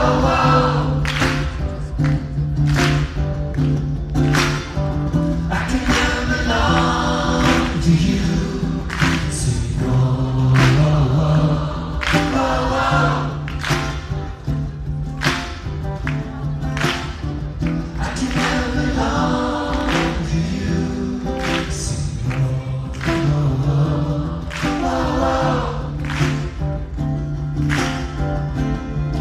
Oh.